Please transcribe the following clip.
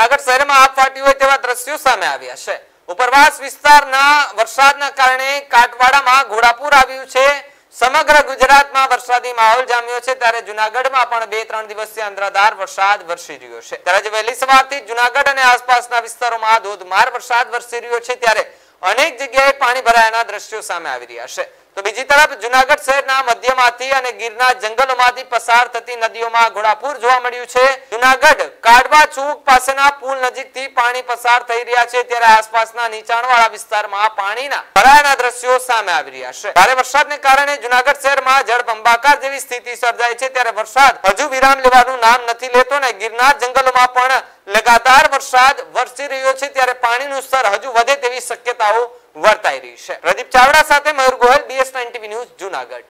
જુનાગઢ શહેરમાં આગ ફાટી હોય તેવા દ્રશ્યો સામે આવ્યા છે. ઉપરવાસ વિસ્તારના વરસાદના કારણે કાટવાડામાં ઘોડાપુર આવ્યું છે. સમગ્ર ગુજરાતમાં વરસાદી માહોલ જામ્યો છે. ત્યારે જુનાગઢમાં પણ બે, ત્રણ દિવસથી અંધરાધાર વરસાદ વરસી રહ્યો છે. ત્યારે વહેલી સવારથી જુનાગઢ અને આસપાસના વિસ્તારોમાં ધોધમાર વરસાદ વરસી રહ્યો છે. ત્યારે અનેક જગ્યાએ પાણી ભરાયાના દ્રશ્યો સામે આવી રહ્યા છે. તો બીજી તરફ જુનાગઢ શહેરના મધ્યમાંથી અને ગીરના જંગલોમાંથી પસાર થતી નદીઓમાં ઘોડાપુર જોવા મળ્યું છે. જુનાગઢ કાડવા ચોક પાસેના પુલ નજીકથી પાણી પસાર થઈ રહ્યા છે. ત્યારે આસપાસના નીચાણવાળા વિસ્તારમાં પાણીના ભરાયાના દ્રશ્યો સામે આવી રહ્યા છે. ભારે વરસાદને કારણે જુનાગઢ શહેરમાં જળબંબાકાર જેવી સ્થિતિ સર્જાય છે. ત્યારે વરસાદ હજુ વિરામ લેવાનું નામ નથી લેતો ને ગિરનાર જંગલોમાં પણ લગાતાર વરસાદ વરસી રહ્યો છે ત્યારે પાણીનું સ્તર હજુ વધે તેવી શક્યતાઓ વર્તાઈ રહી છે. પ્રદીપ ચાવડા સાથે Mayur Gohil BS nine TV news, Junagadh.